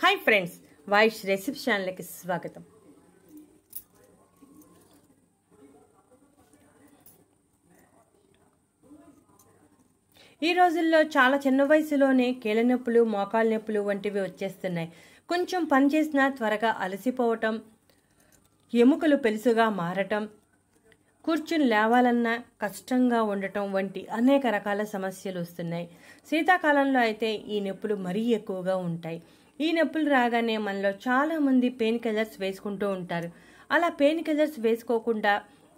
Hi friends voice recipe ఛానల్కి స్వాగతం. ఈ రోజుల్లో చాలా చిన్న వయసులోనే కీళ్ళ నొప్పులు మోకాళ్ళ నొప్పులు వంటివి వచ్చేస్తున్నాయి. కొంచెం పని చేసినా త్వరగా అలసిపోవటం ఎముకలు పెలుసుగా మారటం కూర్చుని లేవాలన్నా కష్టంగా ఉండటం వంటి అనేక రకాల సమస్యలు వస్తున్నాయి. శీతాకాలంలో అయితే ఈ నొప్పులు మరీ ఎక్కువగా ఉంటాయి. ఈ నొప్పులు రాగానే మనలో చాలామంది పెయిన్ కిల్లర్స్ వేసుకుంటూ ఉంటారు. అలా పెయిన్ కిల్లర్స్ వేసుకోకుండా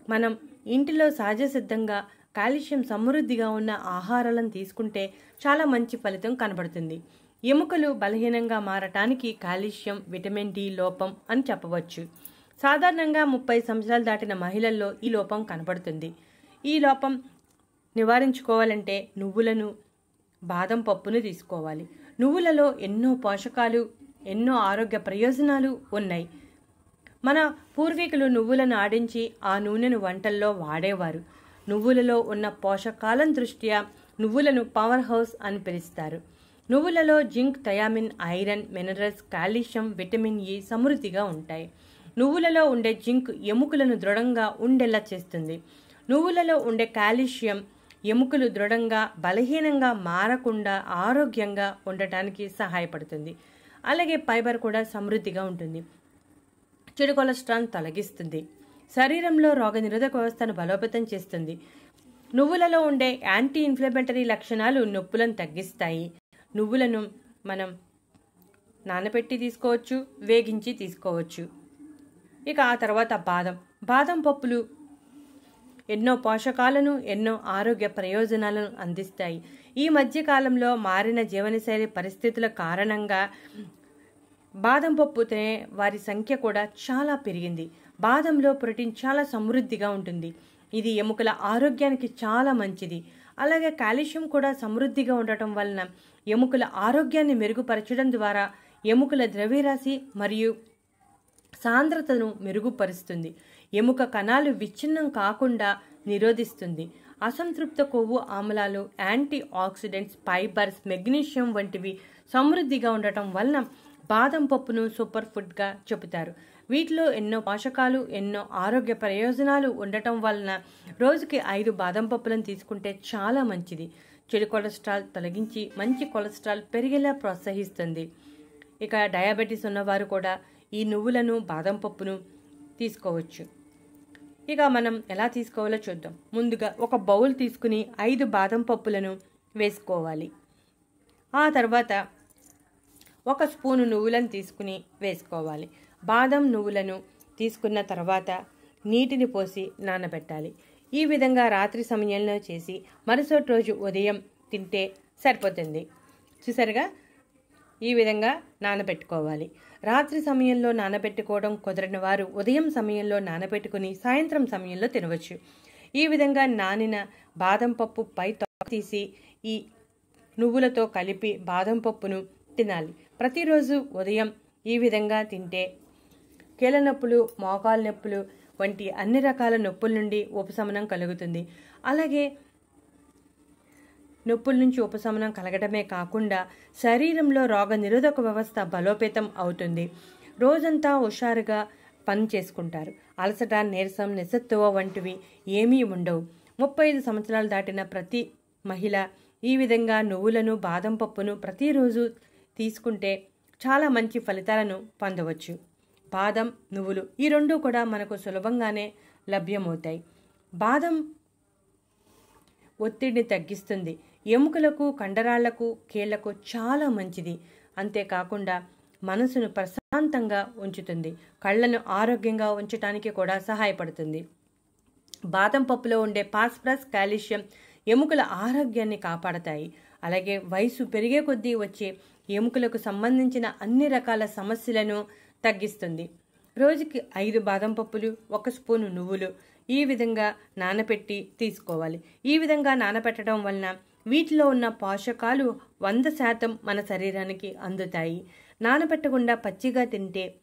మనం ఇంటిలో సహజ సిద్ధంగా కాల్షియం సమృద్ధిగా ఉన్న ఆహారాలను తీసుకుంటే చాలా మంచి ఫలితం కనబడుతుంది. ఎముకలు బలహీనంగా మారటానికి కాల్షియం విటమిన్ డి లోపం అని చెప్పవచ్చు. సాధారణంగా ముప్పై సంవత్సరాలు దాటిన మహిళల్లో ఈ లోపం కనబడుతుంది. ఈ లోపం నివారించుకోవాలంటే నువ్వులను బాదం పప్పును తీసుకోవాలి. నువ్వులలో ఎన్నో పోషకాలు ఎన్నో ఆరోగ్య ప్రయోజనాలు ఉన్నాయి. మన పూర్వీకులు నువ్వులను ఆడించి ఆ నూనెను వంటల్లో వాడేవారు. నువ్వులలో ఉన్న పోషకాలను దృష్ట్యా నువ్వులను పవర్ హౌస్ అని పిలుస్తారు. నువ్వులలో zinc thiamine iron minerals calcium vitamin E సమృద్ధిగా ఉంటాయి. నువ్వులలో ఉండే జింక్ ఎముకలను దృఢంగా ఉండేలా చేస్తుంది. నువ్వులలో ఉండే కాల్షియం ఎముకలు దృఢంగా బలహీనంగా మారకుండా ఆరోగ్యంగా ఉండటానికి సహాయపడుతుంది. అలాగే ఫైబర్ కూడా సమృద్ధిగా ఉంటుంది. చెడు కొలెస్ట్రాల్ తొలగిస్తుంది. శరీరంలో రోగనిరోధక వ్యవస్థను బలోపేతం చేస్తుంది. నువ్వులలో ఉండే యాంటీ ఇన్ఫ్లమేటరీ లక్షణాలు నొప్పులను తగ్గిస్తాయి. నువ్వులను మనం నానబెట్టి తీసుకోవచ్చు వేగించి తీసుకోవచ్చు. ఇక ఆ తర్వాత బాదం. బాదం పప్పులు ఎన్నో పోషకాలను ఎన్నో ఆరోగ్య ప్రయోజనాలను అందిస్తాయి. ఈ మధ్యకాలంలో మారిన జీవనశైలి పరిస్థితుల కారణంగా బాదం పప్పు తినే వారి సంఖ్య కూడా చాలా పెరిగింది. బాదంలో ప్రోటీన్ చాలా సమృద్ధిగా ఉంటుంది. ఇది ఎముకల ఆరోగ్యానికి చాలా మంచిది. అలాగే కాల్షియం కూడా సమృద్ధిగా ఉండటం వలన ఎముకల ఆరోగ్యాన్ని మెరుగుపరచడం ద్వారా ఎముకల ద్రవ్యరాశి మరియు సాంద్రతను మెరుగుపరుస్తుంది. ఎముక కణాలు విచ్ఛిన్నం కాకుండా నిరోధిస్తుంది. అసంతృప్త కొవ్వు ఆమ్లాలు యాంటీ ఆక్సిడెంట్స్ ఫైబర్స్ మెగ్నీషియం వంటివి సమృద్ధిగా ఉండటం వలన బాదం పప్పును సూపర్ ఫుడ్గా చెబుతారు. వీటిలో ఎన్నో పోషకాలు ఎన్నో ఆరోగ్య ప్రయోజనాలు ఉండటం వలన రోజుకి ఐదు బాదం పప్పులను తీసుకుంటే చాలా మంచిది. చెడు కొలెస్ట్రాల్ తొలగించి మంచి కొలెస్ట్రాల్ పెరిగేలా ప్రోత్సహిస్తుంది. ఇక డయాబెటీస్ ఉన్నవారు కూడా ఈ నువ్వులను బాదం పప్పును తీసుకోవచ్చు. ఇక మనం ఎలా తీసుకోవాలో చూద్దాం. ముందుగా ఒక బౌల్ తీసుకుని ఐదు బాదం పప్పులను వేసుకోవాలి. ఆ తర్వాత ఒక స్పూను నువ్వులను తీసుకుని వేసుకోవాలి. బాదం నువ్వులను తీసుకున్న తర్వాత నీటిని పోసి నానబెట్టాలి. ఈ విధంగా రాత్రి సమయంలో చేసి మరుసటి రోజు ఉదయం తింటే సరిపోతుంది. చూసారుగా? ఈ విధంగా నానబెట్టుకోవాలి. రాత్రి సమయంలో నానబెట్టుకోవడం కుదరని వారు ఉదయం సమయంలో నానబెట్టుకుని సాయంత్రం సమయంలో తినవచ్చు. ఈ విధంగా నానిన బాదం పప్పు పై తొక్క తీసి ఈ నువ్వులతో కలిపి బాదం పప్పును తినాలి. ప్రతిరోజు ఉదయం ఈ విధంగా తింటే కీళ్ళ నొప్పులు మోకాలు నొప్పులు వంటి అన్ని రకాల నొప్పుల నుండి ఉపశమనం కలుగుతుంది. అలాగే నొప్పుల నుంచి ఉపశమనం కలగడమే కాకుండా శరీరంలో రోగ నిరోధక వ్యవస్థ బలోపేతం అవుతుంది. రోజంతా హుషారుగా పని చేసుకుంటారు. అలసట నీరసం నిస్సత్తువ వంటివి ఏమీ ఉండవు. ముప్పై ఐదు సంవత్సరాలు దాటిన ప్రతి మహిళ ఈ విధంగా నువ్వులను బాదం పప్పును ప్రతిరోజు తీసుకుంటే చాలా మంచి ఫలితాలను పొందవచ్చు. బాదం నువ్వులు ఈ రెండు కూడా మనకు సులభంగానే లభ్యమవుతాయి. బాదం ఒత్తిడిని తగ్గిస్తుంది. ఎముకలకు కండరాళ్ళకు కీళ్ళకు చాలా మంచిది. అంతేకాకుండా మనసును ప్రశాంతంగా ఉంచుతుంది. కళ్ళను ఆరోగ్యంగా ఉంచటానికి కూడా సహాయపడుతుంది. బాదం పప్పులో ఉండే పాస్ప్రస్ కాల్షియం ఎముకల ఆరోగ్యాన్ని కాపాడతాయి. అలాగే వయసు పెరిగే కొద్దీ వచ్చే ఎముకలకు సంబంధించిన అన్ని రకాల సమస్యలను తగ్గిస్తుంది. రోజుకి ఐదు బాదం పప్పులు ఒక స్పూను నువ్వులు ఈ విధంగా నానపెట్టి తీసుకోవాలి. ఈ విధంగా నానపెట్టడం వలన వీటిలో ఉన్న పోషకాలు వంద శాతం మన శరీరానికి అందుతాయి. నానబెట్టకుండా పచ్చిగా తింటే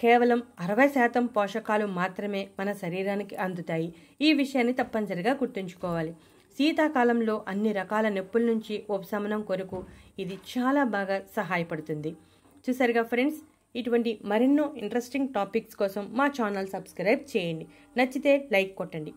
కేవలం అరవై శాతం పోషకాలు మాత్రమే మన శరీరానికి అందుతాయి. ఈ విషయాన్ని తప్పనిసరిగా గుర్తుంచుకోవాలి. శీతాకాలంలో అన్ని రకాల నొప్పుల నుంచి ఉపశమనం కొరకు ఇది చాలా బాగా సహాయపడుతుంది. చూసారుగా ఫ్రెండ్స్? ఇటువంటి మరెన్నో ఇంట్రెస్టింగ్ టాపిక్స్ కోసం మా ఛానల్ సబ్స్క్రైబ్ చేయండి. నచ్చితే లైక్ కొట్టండి.